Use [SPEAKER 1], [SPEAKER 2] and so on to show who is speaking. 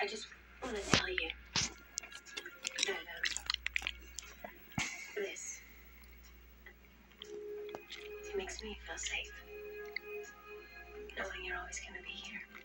[SPEAKER 1] I just want to tell you. That um, this. It makes me feel safe, knowing you're always going to be here.